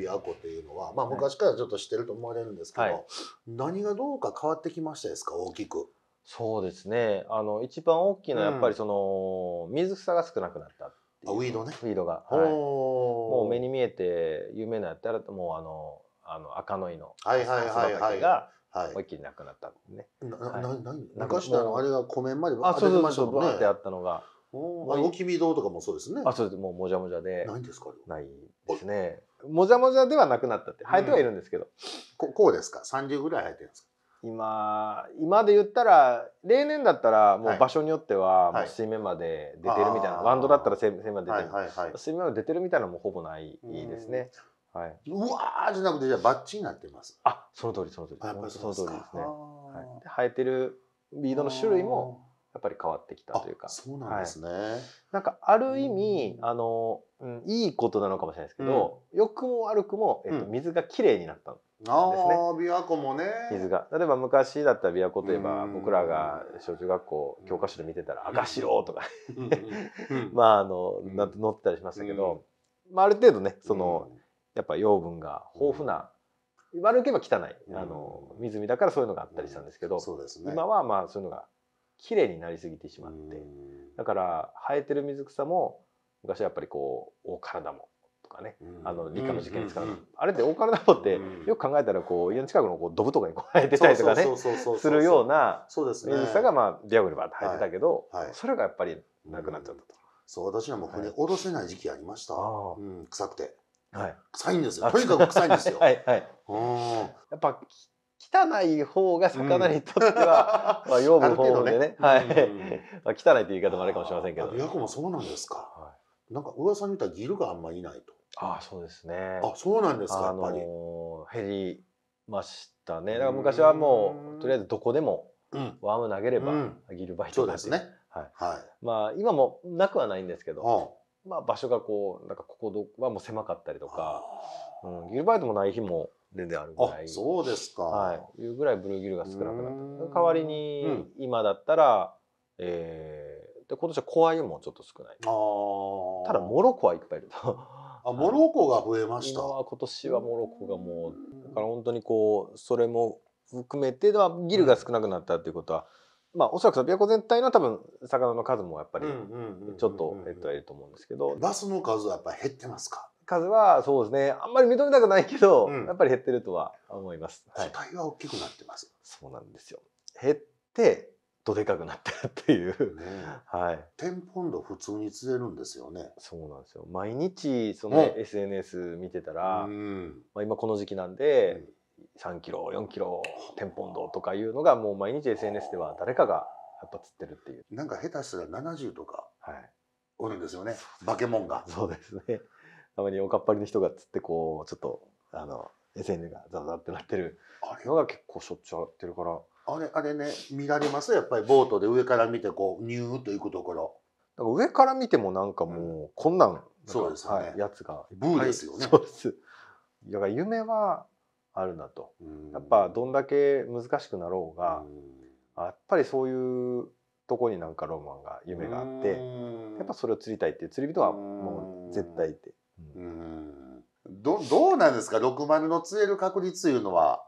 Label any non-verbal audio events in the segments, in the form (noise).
琵琶湖っていうのは、まあ、昔からちょっと知ってると思われるんですけど、はい。何がどうか変わってきましたですか？大きく。そうですね。あの一番大きいのはやっぱりその、水草が少なくなったっていう。あウィードね。ウィードが、おはい、ー。もう目に見えて有名なやったらもうあのあの赤の井のはいはいはいはい。畑がはい。思いっきりなくなったんですね。なはい。なななんか昔のあれが湖面まであ、そうそうそう、バーってあったのが、おーあの浮見堂とかもそうですね。あ、そうです、もうもじゃもじゃで、何ですか？ないですね。もじゃもじゃではなくなったって、生えてはいるんですけど、ここうですか？30ぐらい生えてるんですか？今、今で言ったら、例年だったら、もはいう場所によっては、もはいう水面まで出てるみたいな、あーワンドだったら水面まで出はいてる。はいはい。水面まで出てるみたいなのもほぼないですね。はい。うわーじゃなくてじゃあバッチになってます。あ、その通り、その通り。あやっぱりそそうですかの通りですね。あはい生えてるビードの種類もやっぱり変わってきたというか。あそうなんですね。なんかある意味うん。あの、うん、いいことなのかもしれないですけど、良くも悪くも、えっと、うん。水がきれいになったのあですね。あ琵琶湖もね。水が。例えば昔だったら琵琶湖といえばうん。僕らが小中学校教科書で見てたら赤白とか。うんうんうん。(laughs) まああのうん。な載ってたりしましたけど、まあ、ある程度ねその、やっぱ養分が豊富な悪く言えば汚いあのうん。湖だからそういうのがあったりしたんですけど、そうですね。今はまあそういうのがきれいになりすぎてしまって、うん。だから生えてる水草も昔はやっぱりこう大体ダモとかねあの理科の実験に使う、あれって大体ダモってうん。よく考えたらこう家の近くのこうドブとかにこう生えてたりとかねするようなそうですね。水草がまあビアグにバーって生えてたけど、それがやっぱりなくなっちゃったと。そう私らも船はい。下ろせない時期ありました。あうん臭くて。はい、臭いんですよ。とにかく臭いんですよ。(laughs) はい。はい。うん。やっぱき汚い方が魚にとっては、(laughs) まあ養分豊富でね。はい、うん。(laughs) まあ汚いという言い方もあれかもしれませんけど。あ琵琶湖もそうなんですか。はい。なんか噂に言ったらギルがあんまりいないと。ああそうですね。あそうなんですかやあっぱり。減りましたね。だから昔はもうとりあえずどこでもうん。ワーム投げればうん。ギルバイトですね。はい。はい。まあ今もなくはないんですけど。あまあ場所がこうなんかここどはもう狭かったりとか、あうん、ギルバイトもない日も全然あるぐらあいそうですか。はい、いうぐらいブルーギルが少なくなうん。った代わりにうん。今だったら、えーで今年はコアユもちょっと少ない。ああ。ただモロコはいっぱいいると。(laughs) あモロコが増えました。今年はモロコがもうだから本当にこうそれも含めてはギルが少なくなったっていうことは、まあおそらく琵琶湖全体の多分魚の数もやっぱりちょっと減ってはいると思うんですけど、バスの数はやっぱり減ってますか？数はそうですね。あんまり認めたくないけど、うん。やっぱり減ってるとは思います、は個い、体は大きくなってます。そうなんですよ。減ってどでかくなってるっていう、ねはい。天ポンド普通に釣れるんですよね。そうなんですよ。毎日その、うん SNS 見てたら、うん。まあ、今この時期なんで、3キロ4キロ天ポンドとかいうのがもう毎日 SNS では誰かがやっぱ釣ってるっていう、なんか下手したら70とかはい、おるんですよね。バケモンが。そうですね。たまにおかっぱりの人が釣ってこうちょっとあの SNS がザザってなってるあれ？のが結構しょっちゅうやってるから。あれあれね見られます？やっぱりボートで上から見てこうニューッと行くところ。なんか上から見てもなんかもうこんなんなんかそうですよね。はい、やつが。ブーですよね。はいそうです。だから夢はあるなと。うん。やっぱどんだけ難しくなろうが、やっぱりそういうとこになんかロマンが夢があって、やっぱそれを釣りたいっていう釣り人はもう絶対いて、どどうなんですか？60の釣れる確率というのは。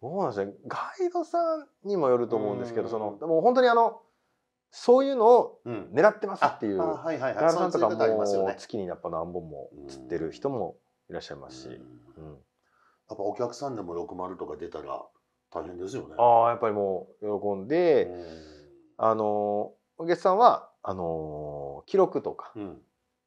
どうなんでしょうね？ガイドさんにもよると思うんですけど、うん。そのもう本当にあのそういうのをうん。狙ってますっていうあはいはいガイドはい。さんとか。も月にやっぱ何本も釣ってる人もいらっしゃいますし、うんぱお客さんでも60とか出たら大変ですよね。ああやっぱりもう喜んで、うん。あのお客さんはあの記録とかうん。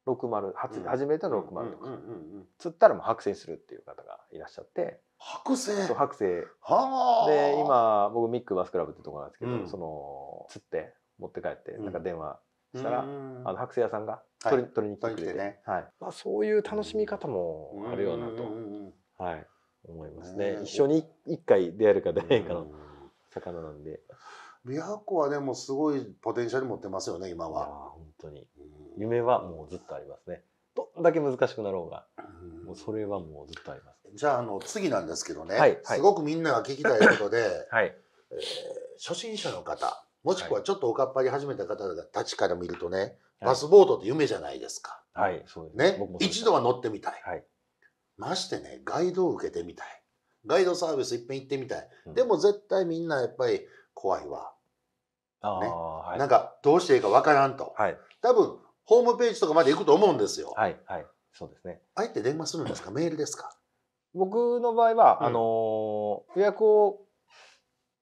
60初,、うん。初めての60とか、うんうんうん。うん釣ったらもう剥製するっていう方がいらっしゃって、白製そう剥製はあ。で今僕ミックバスクラブってところなんですけど、うん。その釣って持って帰ってうん。なんか電話したら、うん。あの剥製屋さんがはい。取り,、取りに来てくれて。ね。はい。まあ、そういう楽しみ方もあるようなと、はい、思いますね。ね。一緒に一回出会えるか出うん会えんかの魚なんで、琵琶湖はでもすごいポテンシャル持ってますよね今いやーは。本当に。うん。夢はもうずっとありますね。どんだけ難しくなろうが。うん。もうそれはもうずっとあります。じゃああの次なんですけどね、はいはい。すごくみんなが聞きたいことで、(laughs) はい。えー初心者の方もしくはちょっとおかっぱり始めた方たちから見るとね、バスボートって夢じゃないですか。はいそうですね一度は乗ってみたい。はいましてねガイドを受けてみたいガイドサービスいっぺん行ってみたい、うんでも絶対みんなやっぱり怖いわ、ねはい。なんかどうしていいかわからんとはい。多分ホームページとかまで行くと思うんですよ、はい。はい。そうですね。あえて電話するんですか？(laughs) メールですか？僕の場合は、うんあのー予約を、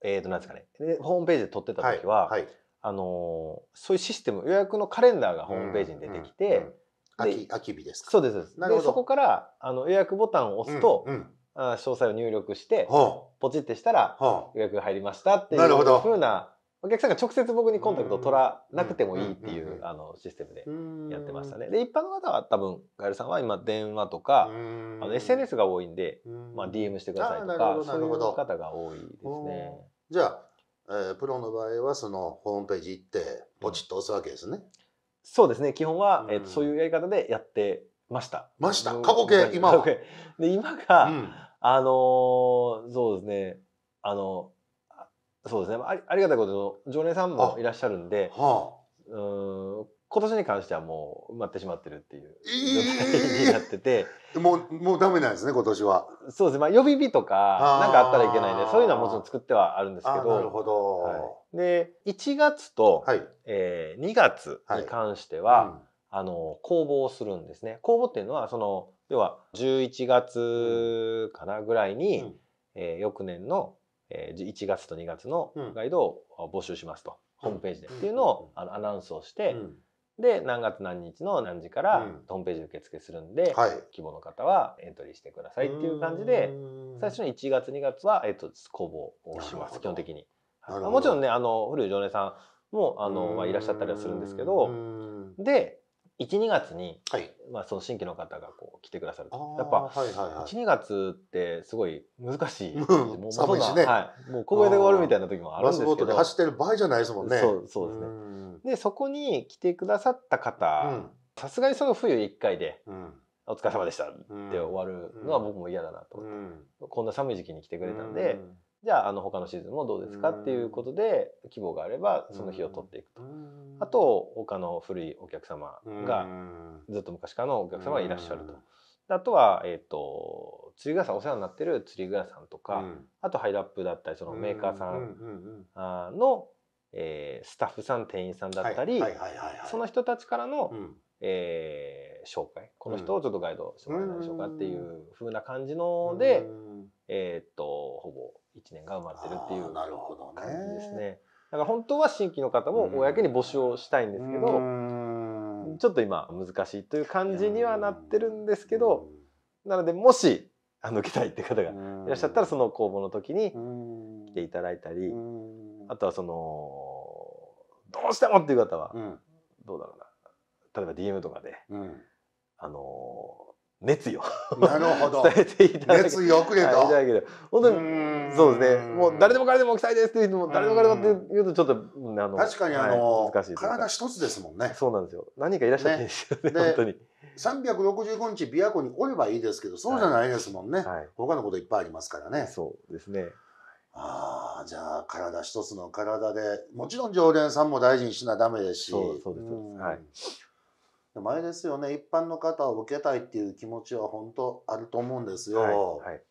えっ、と、なんですかね。でホームページで取ってた時は、はい、あのーそういうシステム、予約のカレンダーがホームページに出てきて、うん秋秋日ですか？そうです。なるほど。で、そこから、あの、予約ボタンを押すと、うんうん。詳細を入力して、ほポチってしたら、予約が入りましたっていうなるほど。ふうな、お客さんが直接僕にコンタクトを取らなくてもいいっていうんうんうんうう、あの、システムでうやってましたね。で、一般の方は多分、ガエルさんは今電話とか、あの SNS が多いんで、まあ、DM してくださいとかそういう方が多いですね。じゃあ、えープロの場合はそのホームページ行ってポチッと押すわけですね。そうですね。基本は、うん。えーとそういうやり方でやってました。ました。うん。過去形今は。過去形。で今が、うん。あのーそうですね。あのあそうですね。ありありがたいことに常連さんもいらっしゃるんではうーん今年に関してはもう埋まってしまってるっていうえー。状態になってて。あ、もうもうダメなんですね今年は。そうですね、まあ、予備日とかあー。なんかあったらいけないんでそういうのはもちろん作ってはあるんですけど。あなるほど。はい、で1月と、はい。えー2月に関しては、あの公募をするんですね。公募っていうのはその要は11月かなぐらいに、うん。えー翌年の、えー1月と2月のうん。ガイドを募集しますと、ホームページで、うん。っていうのをあのアナウンスをして、うんで何月何日の何時からうん。ホームページ受付するんで、はい。希望の方はエントリーしてくださいっていう感じでうん。最初の1月2月は、えっと公募をします基本的に。もちろんねあの古い常連さんもあの、まあ、いらっしゃったりはするんですけどうん。で12月に、はい。まあ、その新規の方がこう来てくださると。やっぱはいはいはい。12月ってすごい難しい、うん。もう寒いしね。はい、もう小声で終わるみたいな時もあるんですけど。ボートで走ってる場合じゃないですもんね。そうそうですね。ん。でそこに来てくださった方さすがにその冬1回でうん「お疲れ様でした」ってうん終わるのは僕も嫌だなと、うん。こんな寒い時期に来てくれたんで、じゃああの他のシーズンもどうですかっていうことで希望があればその日を取っていくと。うん。あと他の古いお客様がうん。ずっと昔からのお客様がいらっしゃると。であとは、えっと釣り具屋さんお世話になってる釣り具屋さんとか、うん。あとハイラップだったりそのメーカーさうんの、えースタッフさん店員さんだったり、その人たちからの、うん。えー紹介。この人をちょっとガイドしてもらえないでしょうかっていう風な感じので、うん。えっとほぼ1年が生まれてるっていうあーなるほどね。感じですね。だから本当は新規の方も公に募集をしたいんですけど、うん。ちょっと今難しいという感じにはなってるんですけど、なのでもしあの来たいって方がいらっしゃったらその公募の時に来ていただいたり、あとはそのどうしてもっていう方はうん。どうだろうな。例えば DM とかでうん。あの熱意をなるほど。伝えていただけ。熱意をくれと。はい本当にそうですね。もう誰でも彼でも来たいですっていうのも誰でも彼でもっていうとちょっとうんあの確かにあのはい難しい体一つですもんね。そうなんですよ。何人かいらっしゃっていですよねね。本当に365日琵琶湖におればいいですけどそうじゃないですもんね。はい。他のこといっぱいありますからね。そうですね。ああじゃあ体一つの体でもちろん常連さんも大事にしなダメですし。そうですはいでもあれですよね一般の方を受けたいっていう気持ちは本当あると思うんですよ、はいはい。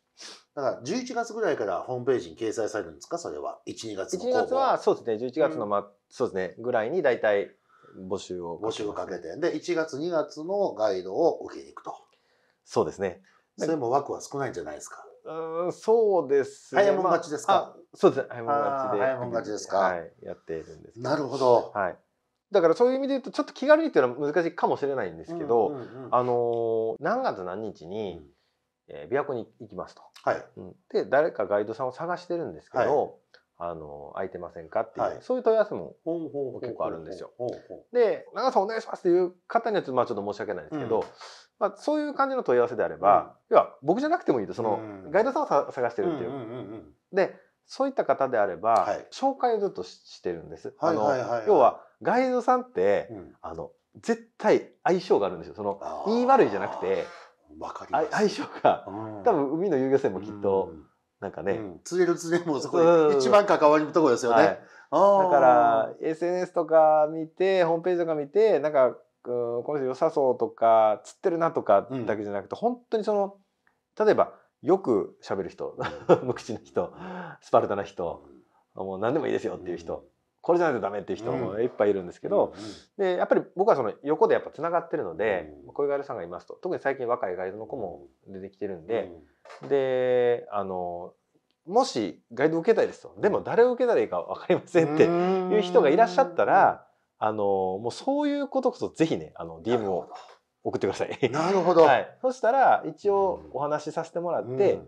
だから11月ぐらいからホームページに掲載されるんですか？それは。12月の1月はそうですね。11月のま、そうですね。ぐらいに大体募集を募集をかけて。で1月2月のガイドを受けに行くと。そうですね。それも枠は少ないんじゃないですか？うーんそうですね。早いもん勝ちですか？まああそうですね。早いもん勝ちで早いもん勝ちですか？はいやっているんですけなるほど。はいだからそういう意味で言うとちょっと気軽にっていうのは難しいかもしれないんですけど、うんうんうんあのー何月何日に、うん。えー琵琶湖に行きますと、はい。うん。で誰かガイドさんを探してるんですけど、あのー空いてませんかっていう、はい。そういう問い合わせも結構あるんですよ。で長さんお願いしますっていう方にはちょっとまあちょっと申し訳ないんですけど、うん。まあ、そういう感じの問い合わせであれば、要は僕じゃなくてもいいとその、うん。ガイドさんをさ探してうるっていう、うんうんうんうん。でそういった方であれば、はい。紹介をずっとししてるんです。はいあのはいはい。はい要はガイドさんって、うん。あの絶対相性があるんですよ。その言い悪いじゃなくてわかります。あ相性がうん。多分海の遊漁船もきっとなんかね、うん。釣れる釣れるもそこうん一番関わるところですよね、はい、だから SNS とか見てホームページとか見てなんかうんこの人良さそうとか釣ってるなとかだけじゃなくて、本当にその例えばよく喋る人 (laughs) 無口な人スパルタな人もう何でもいいですよっていう人、これじゃないとダメっていう人もいっぱいいるんですけど、でやっぱり僕はその横でやっぱつながってるので、こういうガイドさんがいますと。特に最近若いガイドの子も出てきてるんで、であのもしガイド受けたいですと。でも誰を受けたらいいか分かりませんっていう人がいらっしゃったらあのもうそういうことこそぜひねあの DM を送ってください。なるほど、はい、そしたら一応お話しさせてもらって、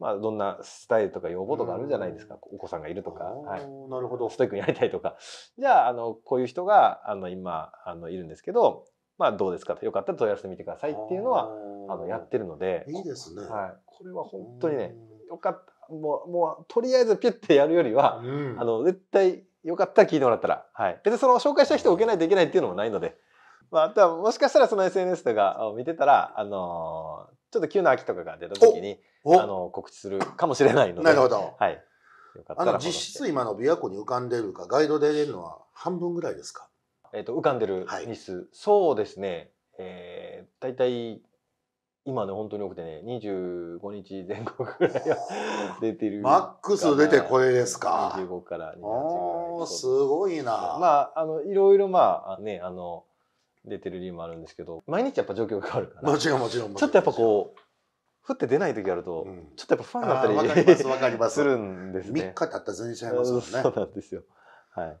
まあ、どんなスタイルとか要望とかあるじゃないですか、お子さんがいるとか、はい、なるほど。ストイックにやりたいとか。(laughs) じゃああのこういう人があの今あのいるんですけど、まあ、どうですかと。よかったら問い合わせてみてくださいっていうのはあのやってるので。いいですね、はい、これは本当にねよかった。もうもうとりあえずピュッてやるよりは、うん、あの絶対よかったら聞いてもらったら、はい、別にその紹介した人を受けないといけないっていうのもないので。まあ、あとはもしかしたらその SNS とかを見てたら、あのー、ちょっと急な秋とかが出た時にあの告知するかもしれないので。なるほど。はい。あの実質今の琵琶湖に浮かんでるかガイドで出るのは半分ぐらいですか？えっ、ー、と浮かんでる日数、はい、そうですね。えー、大体今ね本当に多くてね25日前後ぐらいは (laughs) 出てるマックス出てこれですか？25から28ぐらいすごいなまああのいろいろまあねあの出てる理由もあるんですけど毎日やっぱ状況が変わるからもちろんもちろんちょっとやっぱこう降って出ない時あると、うん、ちょっとやっぱ不安だったりするんですね。3日経ったら全然違いますもんね。そうなんですよ。はい。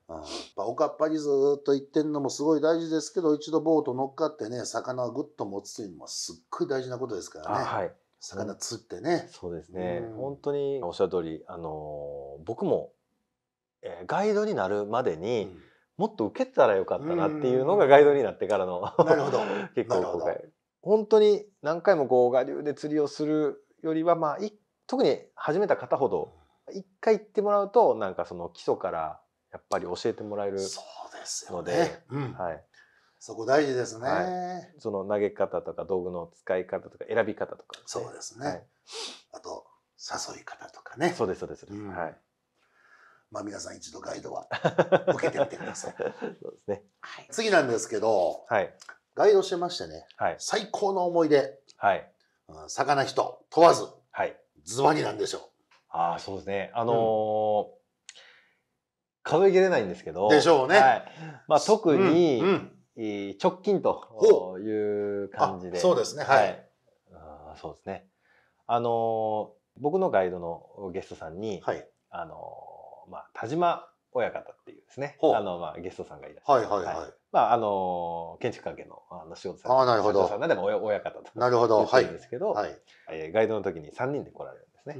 おかっぱりずっと行ってんのもすごい大事ですけど、一度ボート乗っかってね、魚をぐっと持つというのもすっごい大事なことですからね。はい。魚釣ってね。そうですね。うん、本当におっしゃる通り、あのー、僕も、えー、ガイドになるまでに、うんもっと受けたらよかったなっていうのがガイドになってからのなるほど。(laughs) 結構今回本当に何回もこう我流で釣りをするよりはまあ特に始めた方ほど一回行ってもらうとなんかその基礎からやっぱり教えてもらえるそうですよね、うん、はい、そこ大事ですね、はい、その投げ方とか道具の使い方とか選び方とか、ね、そうですね、はい、あと誘い方とかね。そうですそうです、うん、はいまあ皆さん一度ガイドは (laughs) 受けてみてくださいそうですね、はい、次なんですけど、はい、ガイドしてましてね、はい、最高の思い出、はい、魚人問わず、はい、ズバリなんでしょう。ああそうですね。あのーうん、数えきれないんですけど。でしょうね。はい、まあ特に、うんうん、直近という感じで。そうですね。はい。あそうですね。あのー、僕のガイドのゲストさんに、はい、あのー、まあ田島親方っていうですね、あの、まあ、ゲストさんがいらっしゃる。はいはいはい。まあ、あの、建築関係のあの仕事さん。あなるほど。さんでも親親方と。なるほど。はい。ですけど、はい。えー、ガイドの時に3人で来られるんですね。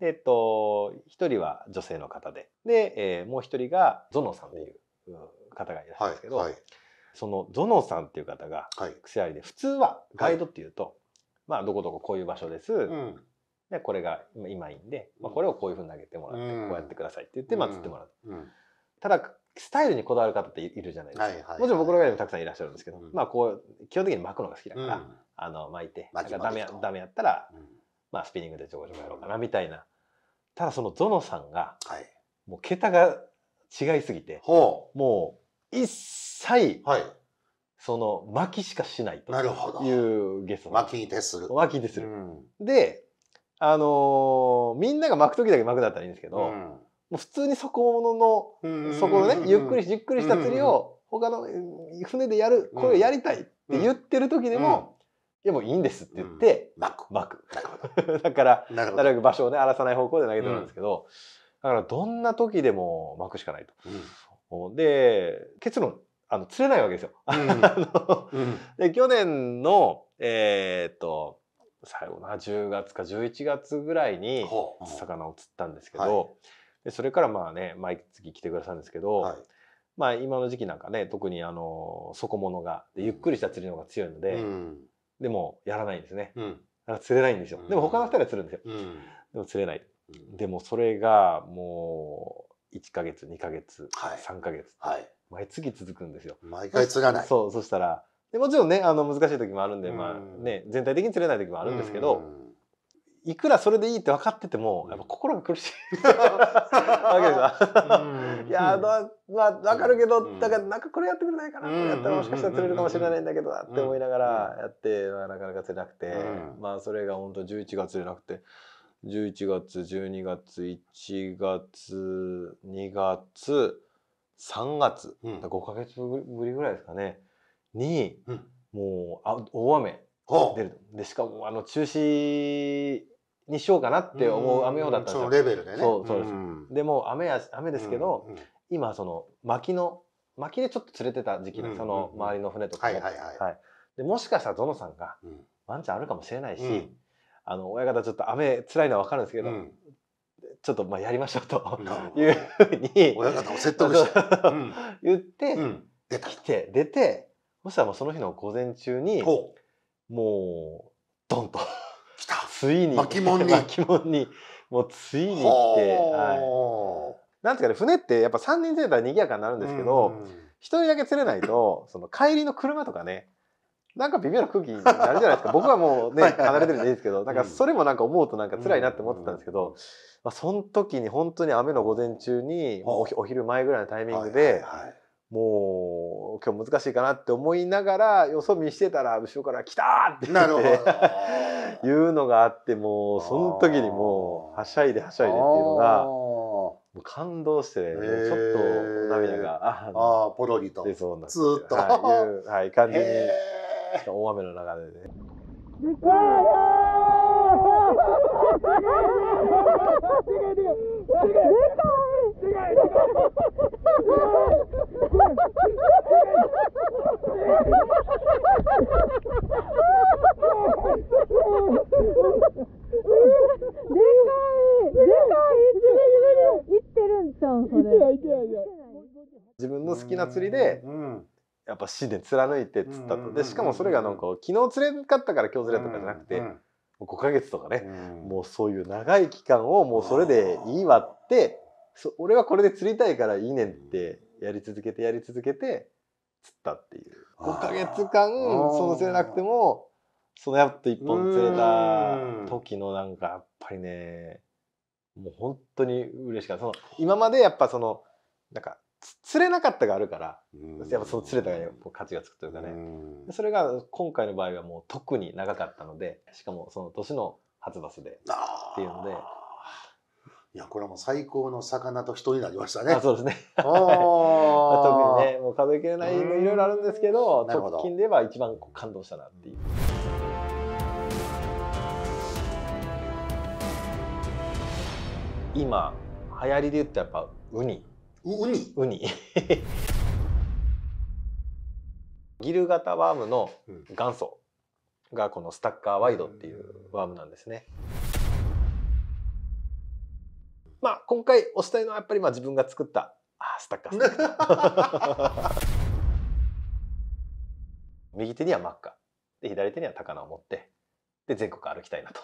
で、えっと、1人は女性の方で、で、えー、もう1人がゾノさんっていう方がいらっしゃるんですけど、はいはい、そのゾノさんっていう方が癖ありで、普通はガイドっていうと、まあ、どこどここういう場所です。うんでこれが今いいんで、まあ、これをこういうふうに投げてもらって、こうやってくださいって言って、まあ、釣ってもらう。ただスタイルにこだわる方っているじゃないですか、もちろん僕の側にもたくさんいらっしゃるんですけど、まあこう基本的に巻くのが好きだから、あの巻いてなんかダメダメやったら、まあスピニングでちょこちょこやろうかなみたいな。ただそのゾノさんが、もう桁が違いすぎて、もう一切、その巻きしかしないというゲスト巻きに徹する。巻きに徹する、であのー、みんなが巻く時だけ巻くだったらいいんですけど、うん、もう普通に底物の、そこのね、ゆっくりじっくりした釣りを他の船でやる、これをやりたいって言ってる時でも、いやもういいんですって言って、巻く。巻く。(laughs) だから、なるべく場所をね、荒らさない方向で投げてるんですけど、だからどんな時でも巻くしかないと。で、結論、あの、釣れないわけですよ。(laughs) で去年の、えー、っと、最後な10月か11月ぐらいに魚を釣ったんですけど、はい、でそれからまあね毎月来てくださるんですけど、はい、まあ今の時期なんかね特にあの底物がゆっくりした釣りの方が強いので、うん、でもやらないんですね、うん、釣れないんですよ、でも他の人は釣るんですよ、うん、でも釣れない、でもそれがもう1か月2か月、はい、3か月、はい、毎月続くんですよ。毎回釣らない。そうそしたらでもちろんねあの難しい時もあるんで、まあね、全体的に釣れない時もあるんですけど、いくらそれでいいって分かっててもやっぱ心が苦しい。わけですよ。いやまあ分かるけど、だからなんかこれやってくれないかな、これやったらもしかしたら釣れるかもしれないんだけどって思いながらやって、まあ、なかなか釣れなくて、まあそれが本当11月釣れなくて11月12月1月2月3月、うん、5か月ぶりぐらいですかねに、もうあ大雨出るでしかもあの中止にしようかなって思う雨予報だったんですよ。そのレベルでね。そうそうです。でも雨や雨ですけど、今その薪の薪でちょっと釣れてた時期のその周りの船とかも、はいでもしかしたらゾノさんがワンチャンあるかもしれないし、あの親方ちょっと雨辛いのは分かるんですけど、ちょっとまあやりましょうというふうに親方を説得して。(laughs) 言って、来て出てそしたらもうその日の午前中にもうドンと。来た。(laughs) ついに。巻物に。巻物に。もうついに来て、はい、なんですかね船ってやっぱ3人釣れたら賑やかになるんですけど一人だけ釣れないと (laughs) その帰りの車とかねなんか微妙な空気になるじゃないですか。(laughs) 僕はもうね離れてるんでいいですけどなんかそれもなんか思うとなんか辛いなって思ってたんですけど、まあ、その時に本当に雨の午前中にお昼前ぐらいのタイミングで、もう今日難しいかなって思いながらよそ見してたら後ろから「来た!」って。言っていうのがあってもうその時にもうはしゃいではしゃいでっていうのが感動してねちょっと涙がああポロリと。出そうなずっと、はいいう、はい、感じに大雨の中でね。自分の好きな釣りで、やっぱ芯で貫い。て釣ったとでしかもそれがなんか昨日釣れんかったから今日釣れたとかじゃなくて、5ヶ月とかね、もうそういう長い期間をもうそれでいいわって俺はこれで釣りたいからいいねんってやり続けてやり続けて釣ったっていう。5ヶ月間その釣れなくてもそのやっと一本釣れた時のなんかやっぱりねもう本当に嬉しかった。その今までやっぱそのなんか釣れなかったがあるから、やっぱその釣れたが価値がつくというかね、それが今回の場合はもう特に長かったのでしかもその年の初バスでっていうので。いやこれはもう最高の魚と人になりましたね。あそうですね。(laughs) 特にねもう数えきれないいろいろあるんですけど直近で言えば一番感動したなっていう。今流行りで言ったらやっぱウニ。ウニ。ウニ。ギル型ワームの元祖がこのスタッカーワイドっていうワームなんですね。まあ今回押したいのはやっぱりまあ自分が作ったあスタッカースタッカー。(laughs) 右手にはマッカ。で左手には高菜を持ってで全国歩きたいなと。